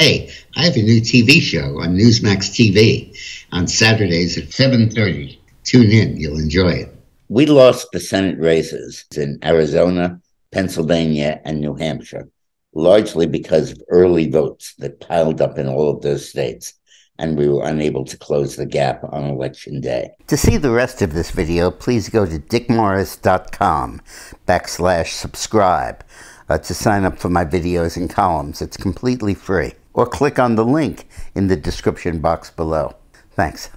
Hey, I have a new TV show on Newsmax TV on Saturdays at 7:30. Tune in, you'll enjoy it. We lost the Senate races in Arizona, Pennsylvania, and New Hampshire, largely because of early votes that piled up in all of those states, and we were unable to close the gap on election day. To see the rest of this video, please go to dickmorris.com backslash subscribe uh, to sign up for my videos and columns. It's completely free. Or click on the link in the description box below. Thanks.